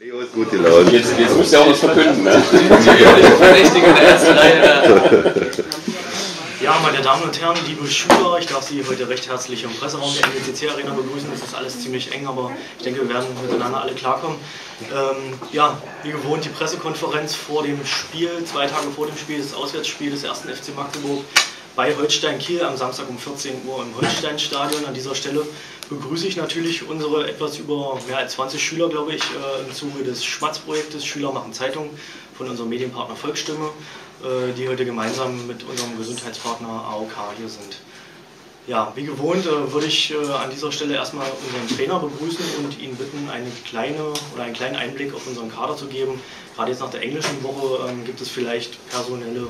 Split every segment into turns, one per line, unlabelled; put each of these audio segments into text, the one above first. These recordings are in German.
Leo ist gut gelaunt.
Jetzt, jetzt müsst ihr auch was verkünden, ne?
Ja, meine Damen und Herren, liebe Schüler, ich darf Sie heute recht herzlich im Presseraum der NWCC Arena begrüßen. Es ist alles ziemlich eng, aber ich denke, wir werden miteinander alle klarkommen. Ähm, ja, wie gewohnt die Pressekonferenz vor dem Spiel, zwei Tage vor dem Spiel, das Auswärtsspiel des ersten FC Magdeburg bei Holstein Kiel am Samstag um 14 Uhr im Holsteinstadion. An dieser Stelle begrüße ich natürlich unsere etwas über mehr als 20 Schüler, glaube ich, äh, im Zuge des Schmatz-Projektes Schüler machen Zeitung von unserem Medienpartner Volksstimme, äh, die heute gemeinsam mit unserem Gesundheitspartner AOK hier sind. Ja, wie gewohnt äh, würde ich an dieser Stelle erstmal unseren Trainer begrüßen und ihn bitten, eine kleine oder einen kleinen Einblick auf unseren Kader zu geben. Gerade jetzt nach der englischen Woche ähm, gibt es vielleicht personelle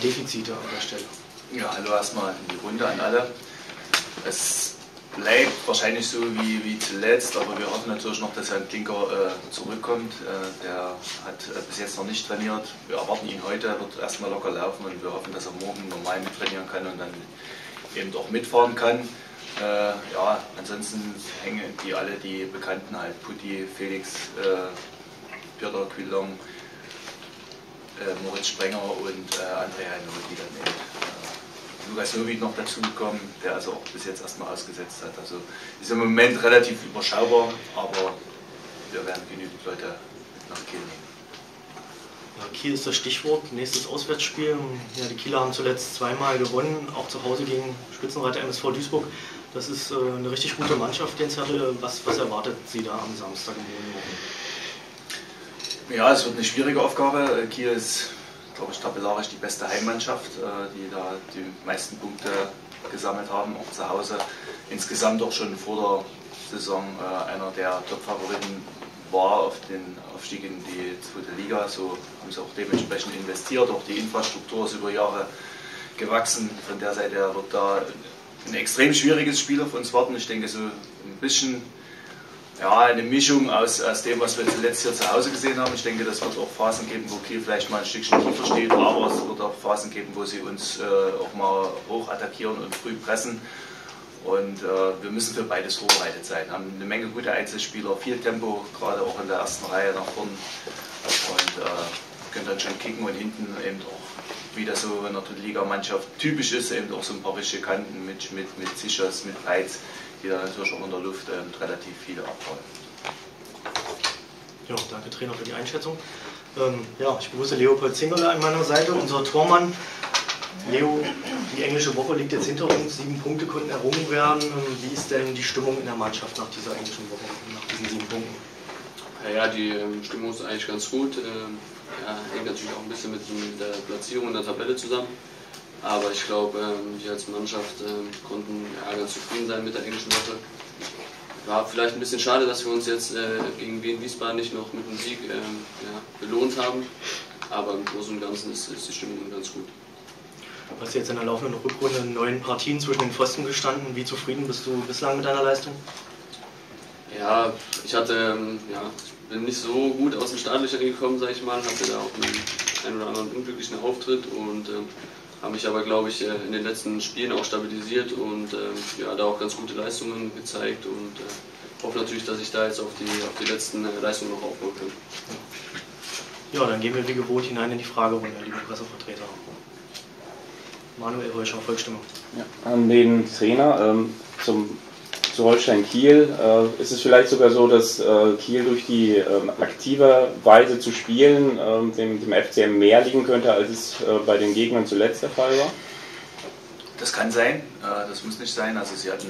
Defizite an der Stelle.
Ja, hallo erstmal in die Runde an alle. Es bleibt wahrscheinlich so wie, wie zuletzt, aber wir hoffen natürlich noch, dass Herrn Klinker äh, zurückkommt. Äh, der hat äh, bis jetzt noch nicht trainiert. Wir erwarten ihn heute, er wird erstmal locker laufen und wir hoffen, dass er morgen normal mittrainieren kann und dann eben auch mitfahren kann. Äh, ja, ansonsten hängen die alle die Bekannten halt, Putti, Felix, äh, Piotr Quillon, äh, Moritz Sprenger und Andrea Heino, die dann eben Lukas Nowick noch dazugekommen, der also auch bis jetzt erstmal ausgesetzt hat. Also ist im Moment relativ überschaubar, aber wir werden genügend Leute nach Kiel nehmen.
Ja, Kiel ist das Stichwort, nächstes Auswärtsspiel. Ja, die Kieler haben zuletzt zweimal gewonnen, auch zu Hause gegen Spitzenreiter MSV Duisburg. Das ist äh, eine richtig gute Mannschaft, den Zettel. Was, was erwartet Sie da am Samstag im Wohnmorgen?
Ja, es wird eine schwierige Aufgabe. Kiel ist glaube ich, tabellarisch die beste Heimmannschaft, äh, die da die meisten Punkte gesammelt haben, auch zu Hause. Insgesamt auch schon vor der Saison äh, einer der Top-Favoriten war auf den Aufstieg in die zweite Liga. So haben sie auch dementsprechend investiert. Auch die Infrastruktur ist über Jahre gewachsen. Von der Seite wird da ein extrem schwieriges Spiel auf uns warten. Ich denke, so ein bisschen ja, eine Mischung aus, aus dem, was wir zuletzt hier zu Hause gesehen haben. Ich denke, das wird auch Phasen geben, wo Kiel vielleicht mal ein Stückchen tiefer steht, aber es wird auch Phasen geben, wo sie uns äh, auch mal hoch attackieren und früh pressen. Und äh, wir müssen für beides vorbereitet sein. Haben eine Menge gute Einzelspieler, viel Tempo, gerade auch in der ersten Reihe nach vorn. Und äh, können dann schon kicken und hinten eben auch, wie das so in der Liga-Mannschaft typisch ist, eben auch so ein paar richtige Kanten mit, mit, mit Sichers, mit Reiz die dann natürlich auch in der Luft ähm, relativ viele abbauen.
Ja, danke Trainer für die Einschätzung. Ähm, ja, ich begrüße Leopold Zingerle an meiner Seite, unser Tormann. Leo, die englische Woche liegt jetzt hinter uns, sieben Punkte konnten errungen werden. Ähm, wie ist denn die Stimmung in der Mannschaft nach dieser englischen Woche, nach diesen sieben Punkten?
Ja, die ähm, Stimmung ist eigentlich ganz gut. Ähm, ja, hängt natürlich auch ein bisschen mit der Platzierung in der Tabelle zusammen. Aber ich glaube, ähm, wir als Mannschaft konnten ja, ganz zufrieden sein mit der englischen Woche. War vielleicht ein bisschen schade, dass wir uns jetzt äh, gegen Wien Wiesbaden nicht noch mit einem Sieg ja, belohnt haben. Aber im Großen und Ganzen ist, ist die Stimmung ganz gut.
Du hast jetzt in der laufenden Rückrunde in neun Partien zwischen den Pfosten gestanden. Wie zufrieden bist du bislang mit deiner Leistung?
Ja, ich hatte, ja, ich bin nicht so gut aus dem Startlöchern gekommen, sage ich mal. Hatte da auch einen, einen oder anderen unglücklichen Auftritt und äh, habe mich aber, glaube ich, äh, in den letzten Spielen auch stabilisiert und äh, ja, da auch ganz gute Leistungen gezeigt und äh, hoffe natürlich, dass ich da jetzt auf die, auf die letzten äh, Leistungen noch aufbauen kann.
Ja, dann gehen wir wie gewohnt hinein in die Fragerunde, liebe Pressevertreter. Manuel Heuscher, Volksstimme.
Ja, an den Trainer ähm, zum zu Holstein Kiel. Äh, ist es vielleicht sogar so, dass äh, Kiel durch die ähm, aktive Weise zu spielen ähm, dem, dem, FCM mehr liegen könnte, als es äh, bei den Gegnern zuletzt der Fall war?
Das kann sein, äh, das muss nicht sein. Also sie hatten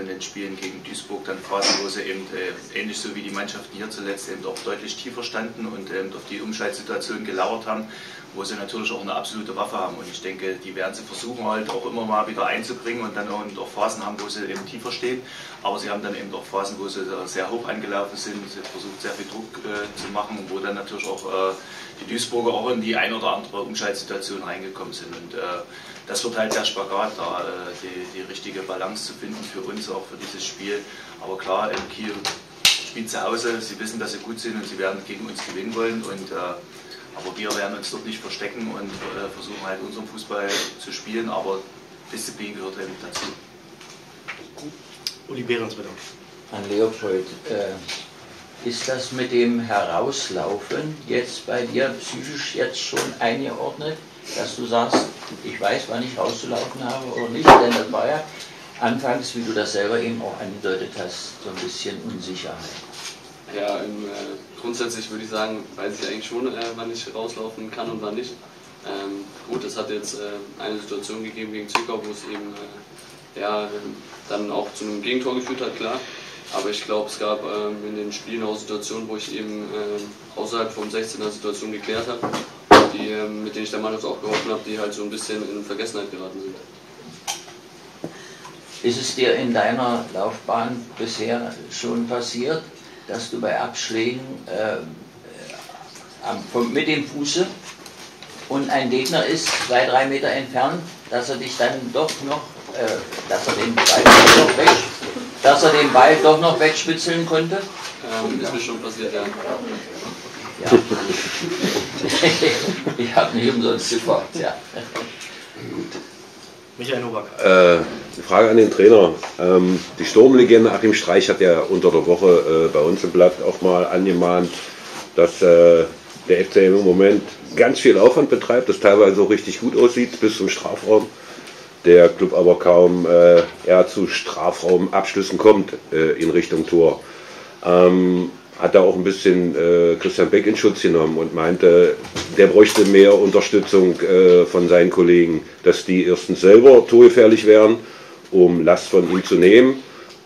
in den Spielen gegen Duisburg dann Phasen, wo sie eben äh, ähnlich so wie die Mannschaften hier zuletzt eben auch deutlich tiefer standen und eben auf die Umschaltsituation gelauert haben wo sie natürlich auch eine absolute Waffe haben. Und ich denke, die werden sie versuchen halt auch immer mal wieder einzubringen und dann auch Phasen haben, wo sie eben tiefer stehen. Aber sie haben dann eben auch Phasen, wo sie sehr hoch angelaufen sind, sie versuchen sehr viel Druck äh, zu machen und wo dann natürlich auch äh, die Duisburger auch in die ein oder andere Umschaltsituation reingekommen sind. Und äh, das wird halt der Spagat da, äh, die, die richtige Balance zu finden für uns, auch für dieses Spiel. Aber klar, in Kiel spielt zu Hause, sie wissen, dass sie gut sind und sie werden gegen uns gewinnen wollen. Und äh, aber wir werden uns dort nicht verstecken und äh, versuchen halt unseren Fußball zu spielen, aber Disziplin gehört eben dazu.
Uli Behrens, bitte.
An Leopold. Äh,
ist das mit dem Herauslaufen jetzt bei dir psychisch jetzt schon eingeordnet, dass du sagst, ich weiß, wann ich rauszulaufen habe oder nicht, denn das war ja anfangs, wie du das selber eben auch angedeutet hast, so ein bisschen Unsicherheit.
Ja, im, äh, grundsätzlich würde ich sagen, weiß ich eigentlich schon, äh, wann ich rauslaufen kann und wann nicht. Ähm, gut, es hat jetzt äh, eine Situation gegeben gegen Zwickau, wo es eben äh, ja, dann auch zu einem Gegentor geführt hat, klar. Aber ich glaube, es gab ähm, in den Spielen auch Situationen, wo ich eben äh, außerhalb vom 16er Situation geklärt habe, die, äh, mit denen ich der Mannschaft auch geholfen habe, die halt so ein bisschen in Vergessenheit geraten sind.
Ist es dir in deiner Laufbahn bisher schon passiert, dass du bei Abschlägen äh, mit dem Fuße und ein Gegner ist zwei, drei Meter entfernt, dass er dich dann doch noch, äh, dass er den Ball noch weg, dass er den Ball doch noch wegspitzeln konnte?
Ähm, ist mir schon passiert, ja.
Ja. ich habe nicht umsonst gefragt, ja.
Michael Nowak.
Äh, eine Frage an den Trainer. Ähm, die Sturmlegende Achim Streich hat ja unter der Woche äh, bei uns im Blatt auch mal angemahnt, dass äh, der FCM im Moment ganz viel Aufwand betreibt, das teilweise auch richtig gut aussieht bis zum Strafraum. Der Club aber kaum äh, eher zu Strafraumabschlüssen kommt äh, in Richtung Tor. Ähm, hat da auch ein bisschen äh, Christian Beck in Schutz genommen und meinte, der bräuchte mehr Unterstützung äh, von seinen Kollegen, dass die erstens selber torgefährlich wären, um Last von ihm zu nehmen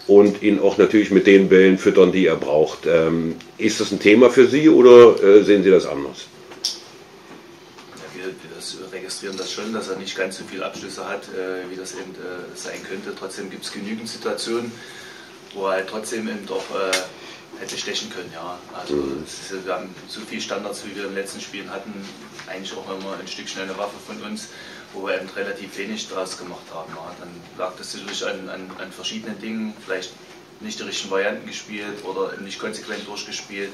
und ihn auch natürlich mit den Bällen füttern, die er braucht. Ähm, ist das ein Thema für Sie oder äh, sehen Sie das anders?
Ja, wir, wir registrieren das schon, dass er nicht ganz so viele Abschlüsse hat, äh, wie das eben äh, sein könnte. Trotzdem gibt es genügend Situationen, wo er halt trotzdem eben doch hätte stechen können, ja. Also mhm. ist, wir haben so viele Standards, wie wir in den letzten Spielen hatten, eigentlich auch immer ein Stück schnelle Waffe von uns, wo wir eben relativ wenig draus gemacht haben. Ja. Dann lag das sicherlich an, an, an verschiedenen Dingen, vielleicht nicht die richtigen Varianten gespielt oder nicht konsequent durchgespielt.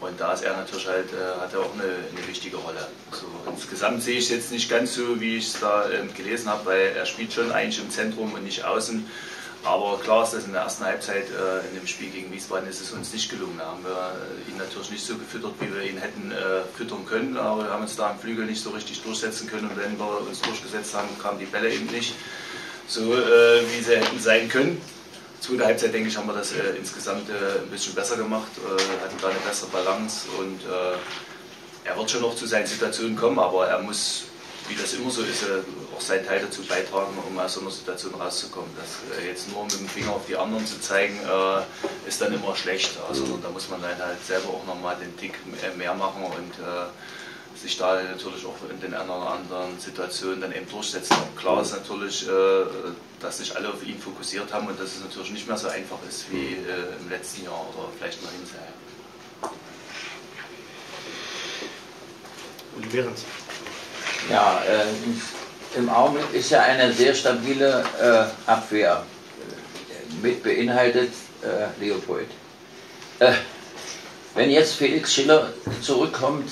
Und da ist er natürlich halt, äh, hat er auch eine, eine wichtige Rolle. So, insgesamt sehe ich es jetzt nicht ganz so, wie ich es da äh, gelesen habe, weil er spielt schon eigentlich im Zentrum und nicht außen. Aber klar ist, dass in der ersten Halbzeit äh, in dem Spiel gegen Wiesbaden ist es uns nicht gelungen. Da haben wir äh, ihn natürlich nicht so gefüttert, wie wir ihn hätten äh, füttern können. Aber wir haben uns da am Flügel nicht so richtig durchsetzen können. Und wenn wir uns durchgesetzt haben, kamen die Bälle eben nicht so, äh, wie sie hätten sein können. Zweite Halbzeit, denke ich, haben wir das äh, insgesamt äh, ein bisschen besser gemacht, hatten da eine bessere Balance und er wird schon noch zu seinen Situationen kommen, aber er muss wie das immer so ist, äh, auch seinen Teil dazu beitragen, um aus so einer Situation rauszukommen. Das äh, jetzt nur mit dem Finger auf die anderen zu zeigen, äh, ist dann immer schlecht. Also mhm. da muss man dann halt selber auch nochmal den Tick mehr machen und sich da natürlich auch in den einen oder anderen Situationen dann eben durchsetzen. Klar ist natürlich, dass sich alle auf ihn fokussiert haben und dass es natürlich nicht mehr so einfach ist wie mhm. im letzten Jahr oder vielleicht mal hinterher.
Und Behrens.
Ja, äh, im Augenblick ist ja eine sehr stabile äh, Abwehr äh, mit beinhaltet äh, Leopold. Äh, wenn jetzt Felix Schiller zurückkommt,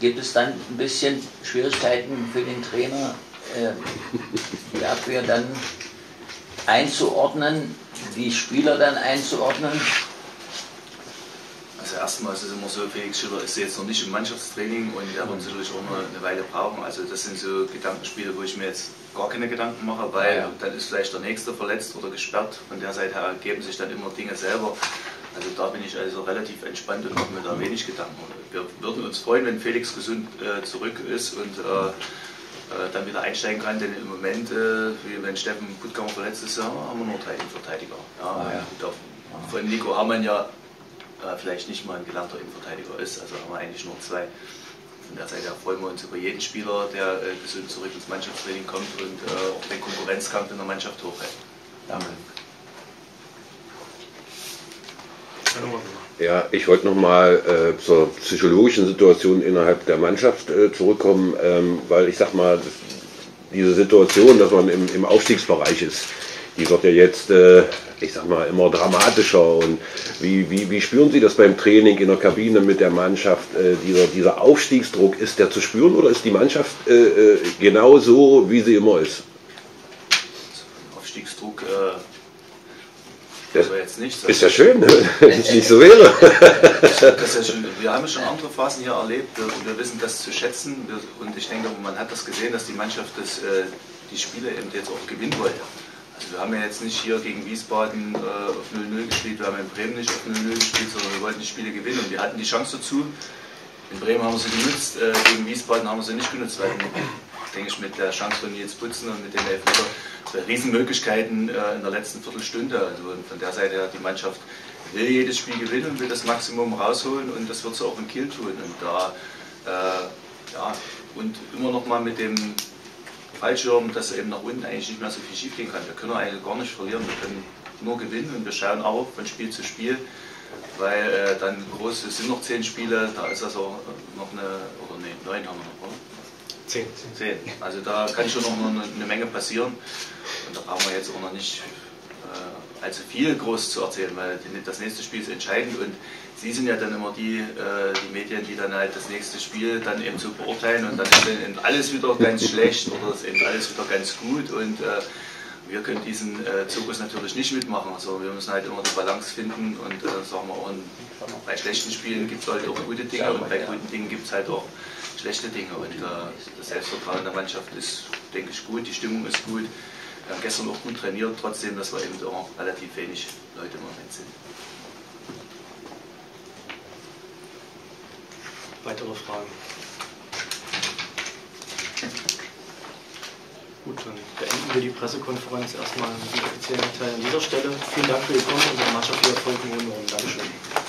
gibt es dann ein bisschen Schwierigkeiten für den Trainer, äh, die Abwehr dann einzuordnen, die Spieler dann einzuordnen.
Erstmal ist es immer so, Felix Schiller ist jetzt noch nicht im Mannschaftstraining und er wird sicherlich auch noch eine Weile brauchen. Also das sind so Gedankenspiele, wo ich mir jetzt gar keine Gedanken mache, weil ja. dann ist vielleicht der Nächste verletzt oder gesperrt. Von der Seite her ergeben sich dann immer Dinge selber. Also da bin ich also relativ entspannt und mache mir da wenig Gedanken. Wir würden uns freuen, wenn Felix gesund äh, zurück ist und äh, äh dann wieder einsteigen kann, denn im Moment, äh, wenn Steffen Puttkammer verletzt ist, ja, haben wir nur drei Innenverteidiger. Ja, ah, ja. Von Nico Hamann ja äh, vielleicht nicht mal ein gelernter Innenverteidiger ist. Also haben wir eigentlich nur zwei. Von der Seite freuen wir uns über jeden Spieler, der äh, gesund zurück ins Mannschaftstraining kommt und äh, auch den Konkurrenzkampf in der Mannschaft hochhält. Danke.
Ja, ich wollte nochmal äh, zur psychologischen Situation innerhalb der Mannschaft äh, zurückkommen, ähm, weil ich sag mal, diese Situation, dass man im, im Aufstiegsbereich ist, die wird ja jetzt, äh, ich sag mal, immer dramatischer. Und wie, wie, wie spüren Sie das beim Training in der Kabine mit der Mannschaft? Äh, dieser, dieser Aufstiegsdruck, ist der zu spüren oder ist die Mannschaft äh, äh genau so, wie sie immer ist?
Aufstiegsdruck, äh, Das war jetzt nicht.
Ist ja schön, wenn es nicht so wäre.
Das ist ja schon, wir haben schon andere Phasen hier erlebt. Wir, wir wissen das zu schätzen. Und ich denke, man hat das gesehen, dass die Mannschaft das, äh, die Spiele eben jetzt auch gewinnen wollte. Also wir haben ja jetzt nicht hier gegen Wiesbaden äh, auf 0-0 gespielt, wir haben in Bremen nicht auf 0-0 gespielt, sondern wir wollten die Spiele gewinnen und wir hatten die Chance dazu. In Bremen haben wir sie genutzt, äh, gegen Wiesbaden haben wir sie nicht genutzt, weil denke ich mit der Chance von Nils Putzen und mit den Elfmeter Riesenmöglichkeiten äh, in der letzten Viertelstunde. Also von der Seite her, die Mannschaft will jedes Spiel gewinnen und will das Maximum rausholen und das wird sie auch in Kiel tun. Und da, äh, ja, und immer noch mal mit dem Fallschirm, dass eben nach unten eigentlich nicht mehr so viel schief gehen kann. Wir können eigentlich gar nicht verlieren, wir können nur gewinnen und wir schauen auch von Spiel zu Spiel, weil äh, dann groß, es sind noch zehn Spiele, da ist also noch eine, oder ne, neun haben wir noch, oder?
Zehn.
Zehn. Also da kann schon noch eine, eine Menge passieren und da brauchen wir jetzt auch noch nicht allzu viel groß zu erzählen, weil das nächste Spiel ist entscheidend und Sie sind ja dann immer die, äh, die Medien, die dann halt das nächste Spiel dann eben so beurteilen und dann ist dann alles wieder ganz schlecht oder ist eben alles wieder ganz gut und äh, wir können diesen äh, Zirkus natürlich nicht mitmachen. Also wir müssen halt immer die Balance finden und äh, sagen wir auch, bei schlechten Spielen gibt es halt auch gute Dinge und bei guten Dingen gibt es halt auch schlechte Dinge. Und äh, das Selbstvertrauen der Mannschaft ist, denke ich, gut, die Stimmung ist gut. Wir haben gestern auch gut trainiert, trotzdem, dass wir eben auch relativ wenig Leute im Moment sind.
Weitere Fragen? Gut, dann beenden wir die Pressekonferenz erstmal mit offiziellen Teil an dieser Stelle. Vielen Dank für Ihr Kommen und der Mannschaft viel Erfolg in Dankeschön.